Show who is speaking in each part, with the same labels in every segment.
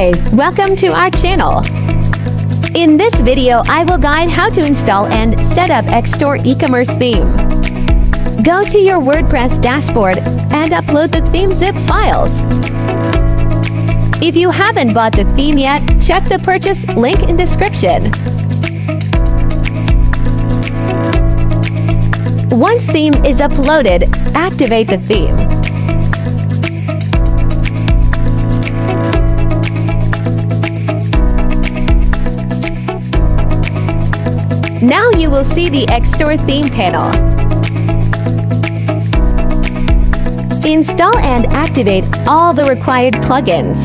Speaker 1: Hi, welcome to our channel. In this video, I will guide how to install and set up Xstore e-commerce theme. Go to your WordPress dashboard and upload the theme zip files. If you haven't bought the theme yet, check the purchase link in description. Once theme is uploaded, activate the theme. Now you will see the Xstore theme panel. Install and activate all the required plugins.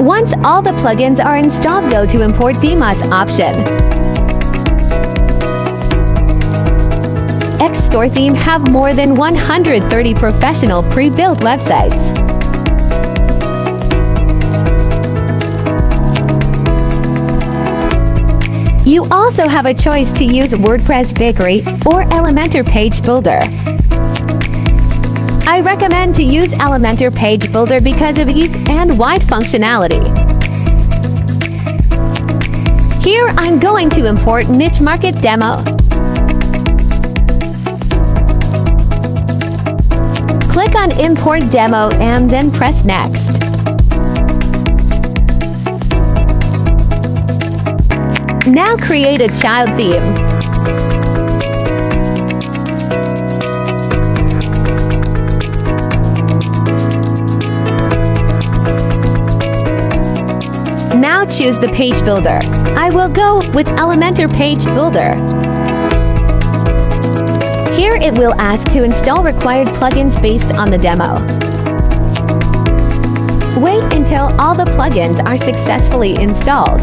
Speaker 1: Once all the plugins are installed, go to Import Demos option. Xstore theme have more than 130 professional pre-built websites. You also have a choice to use WordPress Bakery or Elementor Page Builder. I recommend to use Elementor Page Builder because of ease and wide functionality. Here I'm going to import Niche Market Demo. On Import Demo and then press Next. Now create a child theme. Now choose the page builder. I will go with Elementor Page Builder. Here it will ask to install required plugins based on the demo. Wait until all the plugins are successfully installed.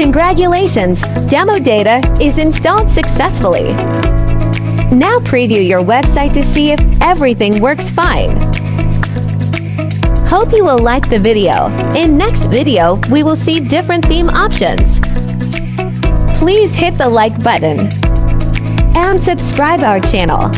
Speaker 1: Congratulations! Demo data is installed successfully. Now preview your website to see if everything works fine. Hope you will like the video. In next video, we will see different theme options. Please hit the like button and subscribe our channel.